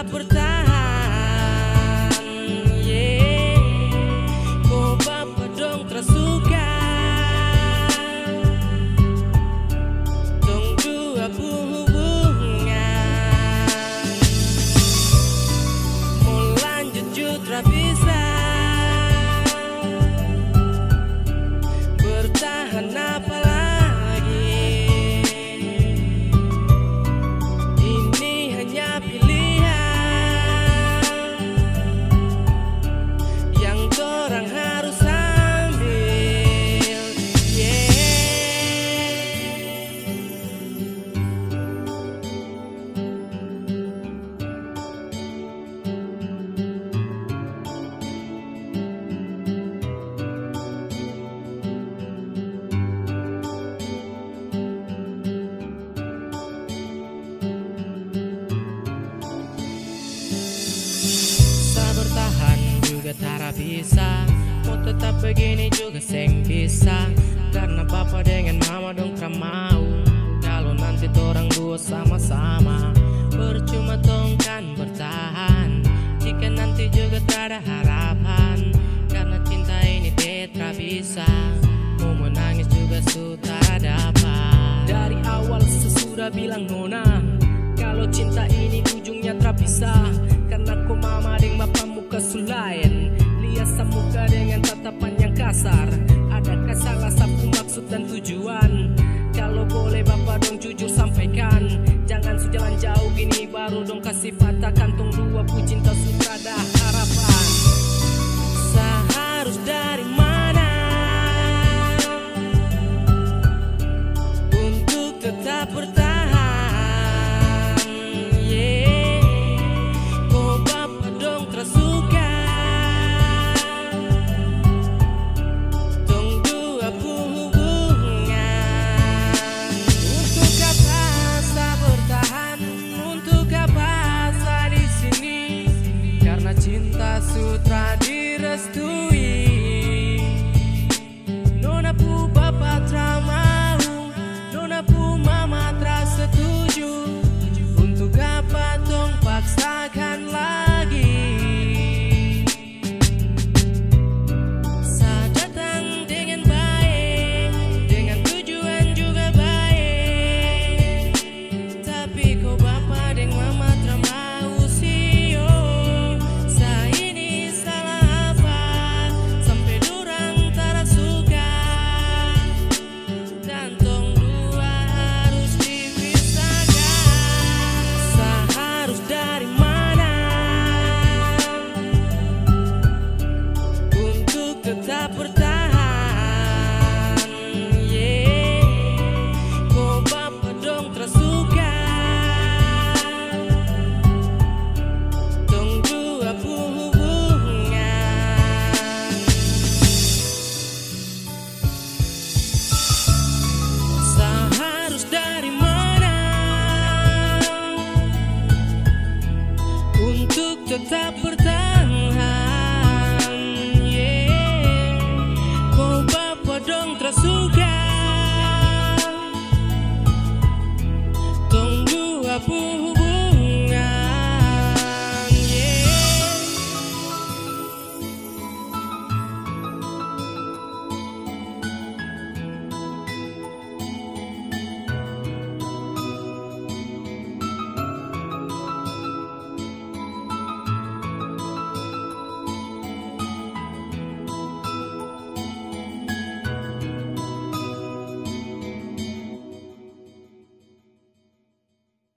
tetap bertahan bisa. Mau tetap begini juga seng bisa. Karena papa dengan mama dong tak mau. Kalau nanti orang dua sama-sama Percuma tong kan bertahan. Jika nanti juga tak ada harapan Karena cinta ini tetra bisa. Mau menangis juga sudah dapat. Dari awal sesudah bilang nona Kalau cinta ini ujungnya tak bisa. Karena ku mama dengan bapak muka dengan tatapan yang kasar. Adakah salah satu maksud dan tujuan? Kalau boleh bapak dong jujur sampaikan. Jangan sejalan jauh gini baru dong kasih patah. Kantung dua pu cinta sutra you.